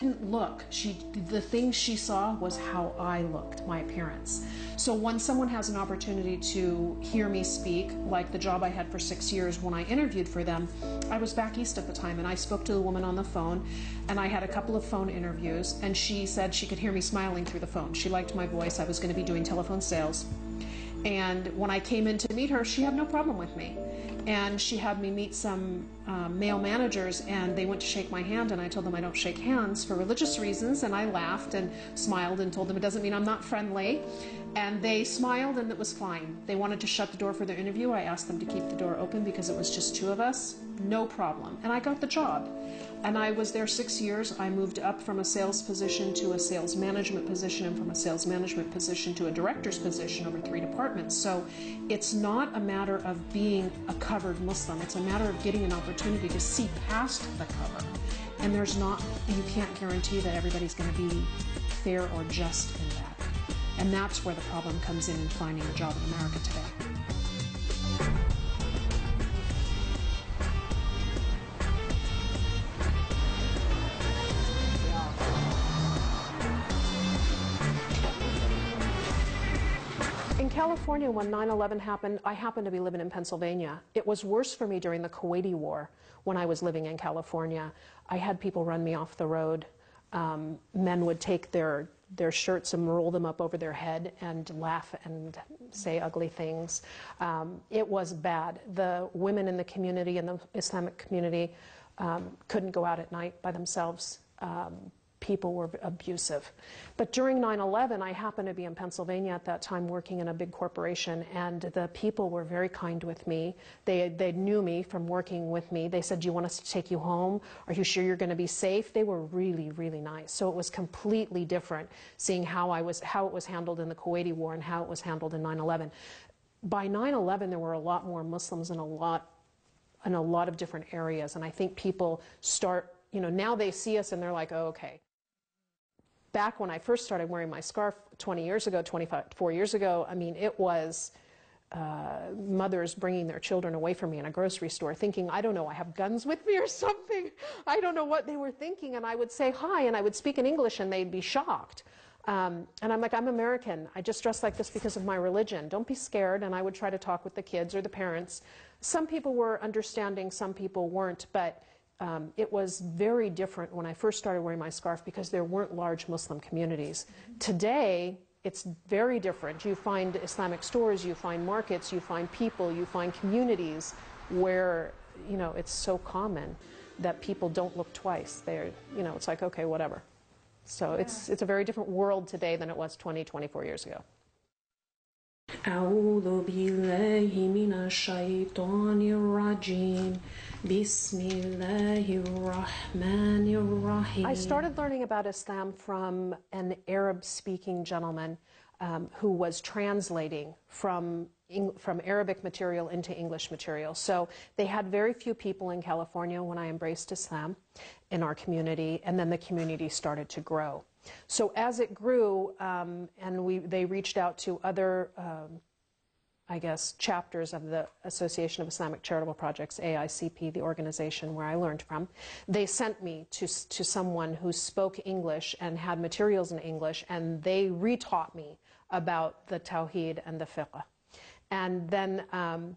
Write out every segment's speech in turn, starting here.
didn't look. She the thing she saw was how I looked, my appearance. So when someone has an opportunity to hear me speak, like the job I had for six years when I interviewed for them, I was back east at the time and I spoke to the woman on the phone and I had a couple of phone interviews and she said she could hear me smiling through the phone. She liked my voice. I was going to be doing telephone sales. And when I came in to meet her, she had no problem with me. And she had me meet some um, male managers and they went to shake my hand and i told them i don't shake hands for religious reasons and i laughed and smiled and told them it doesn't mean i'm not friendly and they smiled and it was fine they wanted to shut the door for their interview i asked them to keep the door open because it was just two of us no problem and i got the job and I was there six years. I moved up from a sales position to a sales management position, and from a sales management position to a director's position over three departments. So it's not a matter of being a covered Muslim, it's a matter of getting an opportunity to see past the cover. And there's not, you can't guarantee that everybody's going to be fair or just in that. And that's where the problem comes in in finding a job in America today. In California, when 9 11 happened, I happened to be living in Pennsylvania. It was worse for me during the Kuwaiti War when I was living in California. I had people run me off the road. Um, men would take their, their shirts and roll them up over their head and laugh and say ugly things. Um, it was bad. The women in the community, in the Islamic community, um, couldn't go out at night by themselves. Um, people were abusive. But during 9 11, I happened to be in Pennsylvania at that time working in a big corporation, and the people were very kind with me. They, they knew me from working with me. They said, Do you want us to take you home? Are you sure you're going to be safe? They were really, really nice. So it was completely different seeing how, I was, how it was handled in the Kuwaiti War and how it was handled in 9 11. By 9 11, there were a lot more Muslims in a lot in a lot of different areas. And I think people start, you know, now they see us and they're like, oh, okay back when I first started wearing my scarf 20 years ago, 24 years ago, I mean, it was uh, mothers bringing their children away from me in a grocery store thinking, I don't know, I have guns with me or something. I don't know what they were thinking. And I would say hi and I would speak in English and they'd be shocked. Um, and I'm like, I'm American. I just dress like this because of my religion. Don't be scared. And I would try to talk with the kids or the parents. Some people were understanding, some people weren't. But um, it was very different when I first started wearing my scarf because there weren't large Muslim communities. Today, it's very different. You find Islamic stores, you find markets, you find people, you find communities where, you know, it's so common that people don't look twice. They're, you know, it's like, okay, whatever. So yeah. it's, it's a very different world today than it was 20, 24 years ago. أعوذ بالله من الشيطان الرجيم بسم الله الرحمن الرحيم I started learning about Islam from an Arab speaking gentleman um, who was translating from from Arabic material into English material. So they had very few people in California when I embraced Islam in our community, and then the community started to grow. So as it grew, um, and we, they reached out to other, um, I guess, chapters of the Association of Islamic Charitable Projects, AICP, the organization where I learned from, they sent me to, to someone who spoke English and had materials in English, and they retaught me about the Tawheed and the Fiqh. And then um,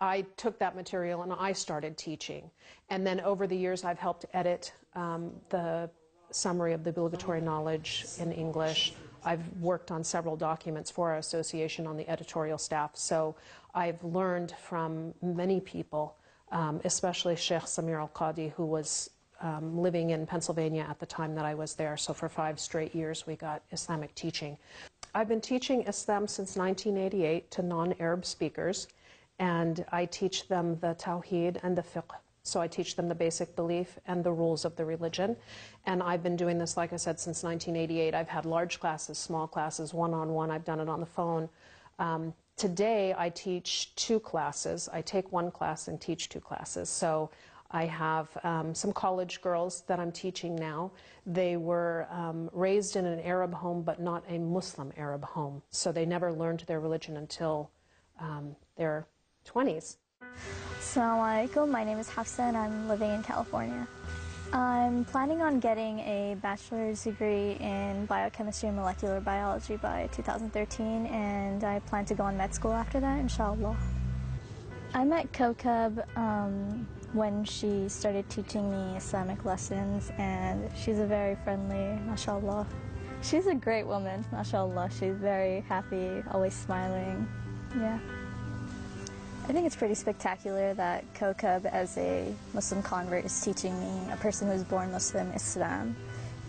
I took that material and I started teaching. And then over the years, I've helped edit um, the summary of the obligatory knowledge in English. I've worked on several documents for our association on the editorial staff, so I've learned from many people, um, especially Sheikh Samir Al Qadi, who was um, living in Pennsylvania at the time that I was there. So for five straight years, we got Islamic teaching. I've been teaching Islam since 1988 to non Arab speakers, and I teach them the Tawheed and the Fiqh so I teach them the basic belief and the rules of the religion. And I've been doing this, like I said, since 1988. I've had large classes, small classes, one on one. I've done it on the phone. Um, today, I teach two classes. I take one class and teach two classes. So I have um, some college girls that I'm teaching now. They were um, raised in an Arab home, but not a Muslim Arab home. So they never learned their religion until um, their 20s. Assalamu alaikum. My name is Hafsa and I'm living in California. I'm planning on getting a bachelor's degree in biochemistry and molecular biology by 2013, and I plan to go on med school after that, inshallah. I met Kokab um, when she started teaching me Islamic lessons, and she's a very friendly, mashallah. She's a great woman, mashallah. She's very happy, always smiling. Yeah. I think it's pretty spectacular that Kokab, as a Muslim convert, is teaching me, a person who's born Muslim, Islam.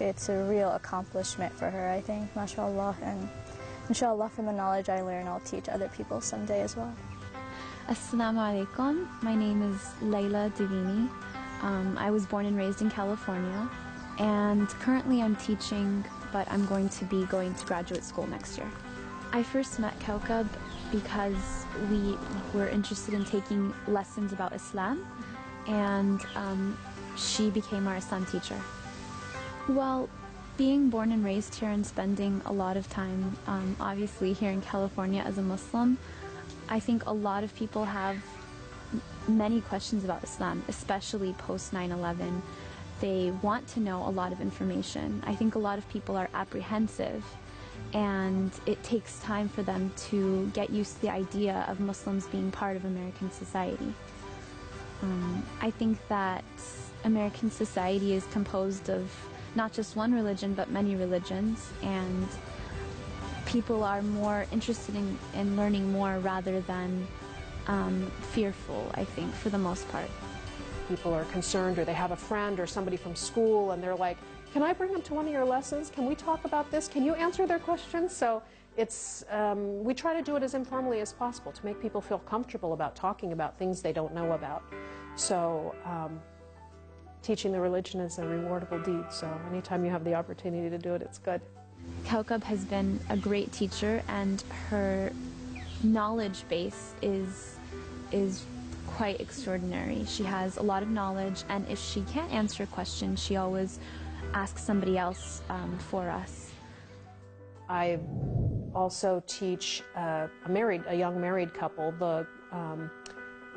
It's a real accomplishment for her, I think, mashallah. And inshallah, from the knowledge I learn, I'll teach other people someday as well. Assalamu alaikum. My name is Layla Divini. Um, I was born and raised in California, and currently I'm teaching, but I'm going to be going to graduate school next year. I first met Kaukab because we were interested in taking lessons about Islam, and um, she became our Islam teacher. Well, being born and raised here and spending a lot of time, um, obviously, here in California as a Muslim, I think a lot of people have many questions about Islam, especially post 9 11. They want to know a lot of information. I think a lot of people are apprehensive and it takes time for them to get used to the idea of Muslims being part of American society. Um, I think that American society is composed of not just one religion but many religions, and people are more interested in, in learning more rather than um, fearful, I think, for the most part. People are concerned, or they have a friend or somebody from school, and they're like, can I bring them to one of your lessons? Can we talk about this? Can you answer their questions? So it's, um, we try to do it as informally as possible to make people feel comfortable about talking about things they don't know about. So um, teaching the religion is a rewardable deed. So anytime you have the opportunity to do it, it's good. Kaukab has been a great teacher and her knowledge base is, is quite extraordinary. She has a lot of knowledge and if she can't answer a question, she always asks somebody else um, for us. I also teach uh, a married, a young married couple. The um,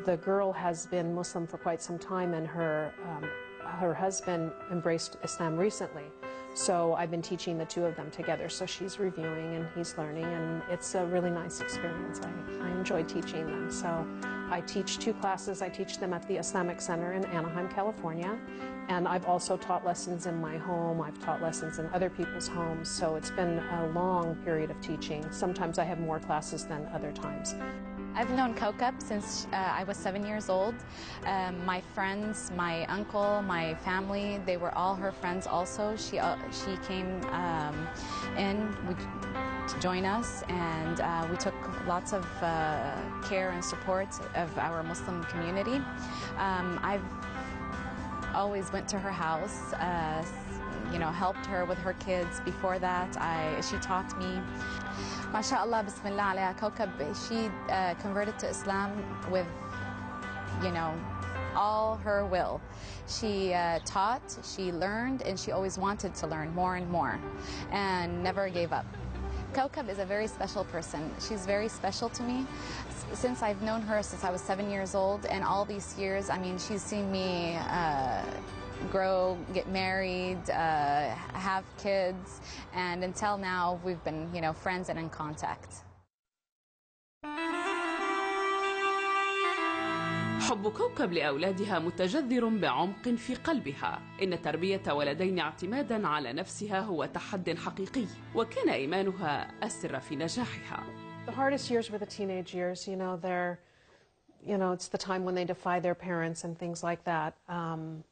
the girl has been Muslim for quite some time, and her um, her husband embraced Islam recently. So I've been teaching the two of them together. So she's reviewing and he's learning, and it's a really nice experience. I, I enjoy teaching them. So I teach two classes. I teach them at the Islamic Center in Anaheim, California, and I've also taught lessons in my home. I've taught lessons in other people's homes. So it's been a long period of teaching. Sometimes I have more classes than other times. I've known Kokab since uh, I was seven years old. Um, my friends, my uncle, my family, they were all her friends also. She, uh, she came um, in to join us and uh, we took lots of uh, care and support of our Muslim community. Um, I've always went to her house, uh, you know, helped her with her kids. Before that, I, she taught me. MashaAllah, Bismillah alayha Kaukab, she uh, converted to Islam with, you know, all her will. She uh, taught, she learned, and she always wanted to learn more and more, and never gave up. Kaukab is a very special person. She's very special to me since I've known her since I was seven years old, and all these years, I mean, she's seen me uh, grow, get married, uh, have kids, and until now, we've been, you know, friends and in contact. حب كوكب لأولادها متجذر بعمق في قلبها إن تربية ولدين اعتمادا على نفسها هو تحد حقيقي وكان إيمانها السر في نجاحها The hardest years were the teenage years. You know, they're, you know, it's the time when they defy their parents and things like that. Um,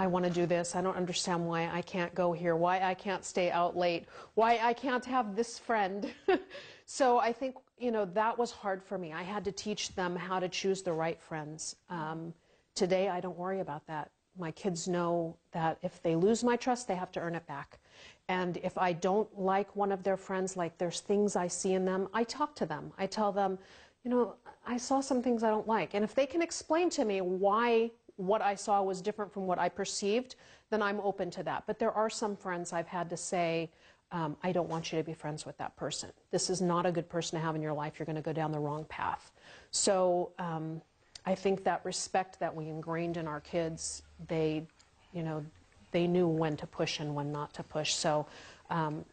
I want to do this. I don't understand why I can't go here, why I can't stay out late, why I can't have this friend. so I think, you know, that was hard for me. I had to teach them how to choose the right friends. Um, today, I don't worry about that. My kids know that if they lose my trust, they have to earn it back. And if I don't like one of their friends, like there's things I see in them, I talk to them. I tell them, you know, I saw some things I don't like. And if they can explain to me why what I saw was different from what I perceived, then I'm open to that. But there are some friends I've had to say, um, I don't want you to be friends with that person. This is not a good person to have in your life. You're going to go down the wrong path. So um, I think that respect that we ingrained in our kids, they, you know, they knew when to push and when not to push. So um,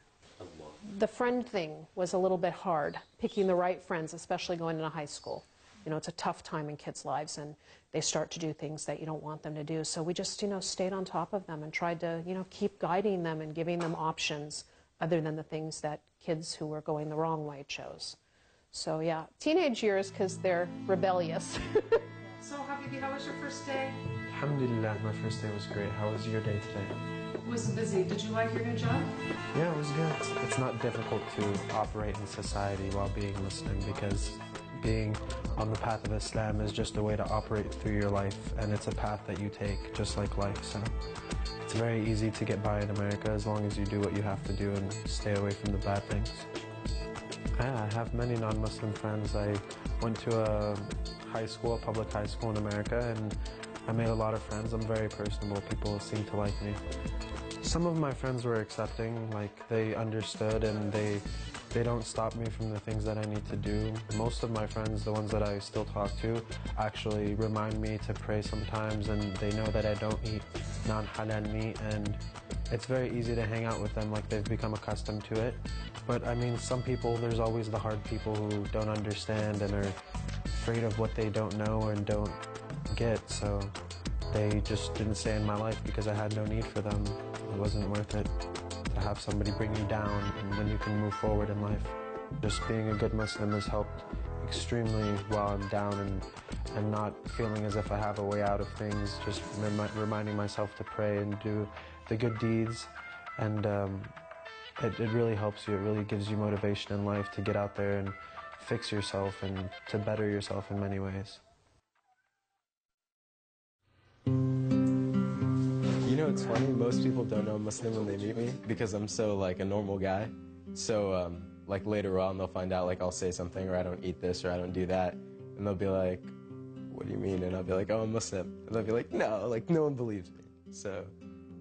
the friend thing was a little bit hard, picking the right friends, especially going into high school. You know, it's a tough time in kids' lives, and they start to do things that you don't want them to do. So we just, you know, stayed on top of them and tried to, you know, keep guiding them and giving them options other than the things that kids who were going the wrong way chose. So yeah, teenage years because they're rebellious. so Habibi, how was your first day? Alhamdulillah, my first day was great. How was your day today? It was busy. Did you like your new job? Yeah, it was good. It's not difficult to operate in society while being Muslim because being on the path of Islam is just a way to operate through your life and it's a path that you take just like life. So it's very easy to get by in America as long as you do what you have to do and stay away from the bad things. Yeah, I have many non-Muslim friends. I went to a high school, a public high school in America, and I made a lot of friends. I'm very personable. People seem to like me. Some of my friends were accepting, like they understood and they they don't stop me from the things that I need to do. Most of my friends, the ones that I still talk to, actually remind me to pray sometimes and they know that I don't eat non-halal meat and it's very easy to hang out with them like they've become accustomed to it. But I mean, some people, there's always the hard people who don't understand and are afraid of what they don't know and don't get. So they just didn't stay in my life because I had no need for them. It wasn't worth it to have somebody bring you down and when you can move forward in life. Just being a good Muslim has helped extremely while I'm down and, and not feeling as if I have a way out of things, just remi reminding myself to pray and do the good deeds and um, it, it really helps you. It really gives you motivation in life to get out there and fix yourself and to better yourself in many ways. It's funny. Most people don't know I'm Muslim when they meet me because I'm so like a normal guy. So um, like later on, they'll find out like I'll say something or I don't eat this or I don't do that, and they'll be like, "What do you mean?" And I'll be like, "Oh, I'm Muslim," and they'll be like, "No, like no one believes me." So,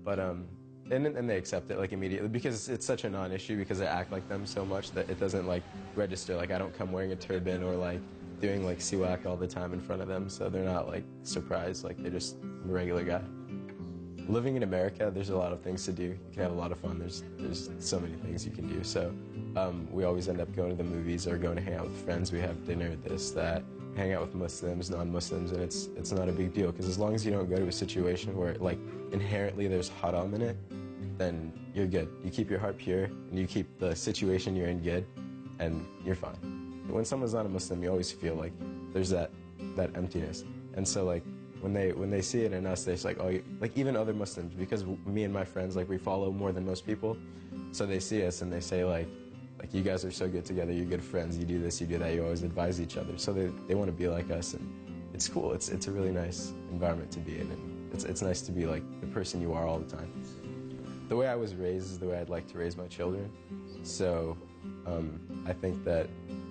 but um, and, and they accept it like immediately because it's such a non-issue because I act like them so much that it doesn't like register. Like I don't come wearing a turban or like doing like siwak all the time in front of them, so they're not like surprised. Like they're just a regular guy. Living in America, there's a lot of things to do. You can have a lot of fun. There's there's so many things you can do. So um, we always end up going to the movies or going to hang out with friends. We have dinner, this, that, hang out with Muslims, non-Muslims, and it's it's not a big deal because as long as you don't go to a situation where like inherently there's haram in it, then you're good. You keep your heart pure and you keep the situation you're in good, and you're fine. When someone's not a Muslim, you always feel like there's that that emptiness, and so like when they when they see it in us, they're like, oh, like even other Muslims, because me and my friends like we follow more than most people, so they see us and they say like, like you guys are so good together, you're good friends, you do this, you do that, you always advise each other, so they they want to be like us, and it's cool. It's it's a really nice environment to be in, and it's it's nice to be like the person you are all the time. The way I was raised is the way I'd like to raise my children. So um, I think that,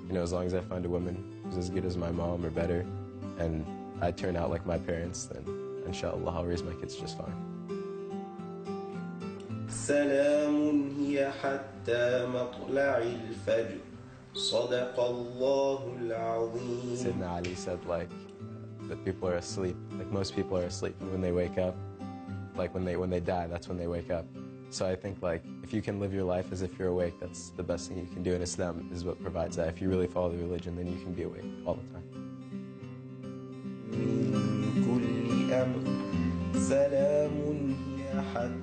you know, as long as I find a woman who's as good as my mom or better, and I turn out like my parents, then inshallah I'll raise my kids just fine. سلام هي حتى مطلع الفجر صدق الله العظيم Sayyidina Ali said like that people are asleep, like most people are asleep, and when they wake up, like when they when they die, that's when they wake up. So I think like if you can live your life as if you're awake, that's the best thing you can do, and Islam is what provides that. If you really follow the religion, then you can be awake all the time.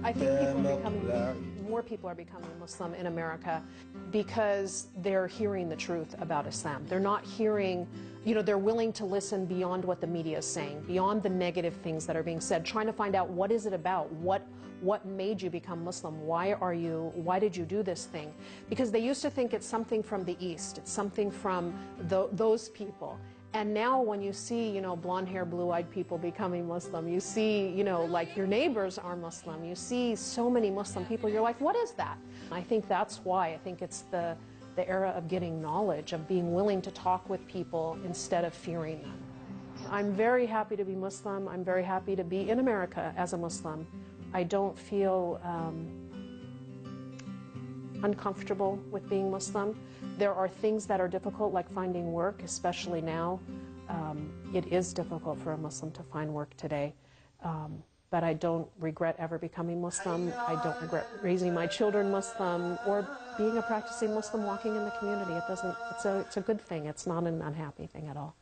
I think people are becoming more people are becoming Muslim in America because they're hearing the truth about Islam. They're not hearing, you know, they're willing to listen beyond what the media is saying, beyond the negative things that are being said, trying to find out what is it about, what what made you become Muslim? Why are you, why did you do this thing? Because they used to think it's something from the East, it's something from the, those people. And now when you see, you know, blonde hair, blue-eyed people becoming Muslim, you see, you know, like your neighbors are Muslim, you see so many Muslim people, you're like, what is that? I think that's why. I think it's the, the era of getting knowledge, of being willing to talk with people instead of fearing them. I'm very happy to be Muslim. I'm very happy to be in America as a Muslim. I don't feel um, uncomfortable with being Muslim. There are things that are difficult, like finding work, especially now. Um, it is difficult for a Muslim to find work today. Um, but I don't regret ever becoming Muslim. I don't regret raising my children Muslim or being a practicing Muslim walking in the community. It doesn't, it's a, it's a good thing. It's not an unhappy thing at all.